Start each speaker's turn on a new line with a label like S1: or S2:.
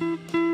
S1: Música